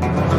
Bye.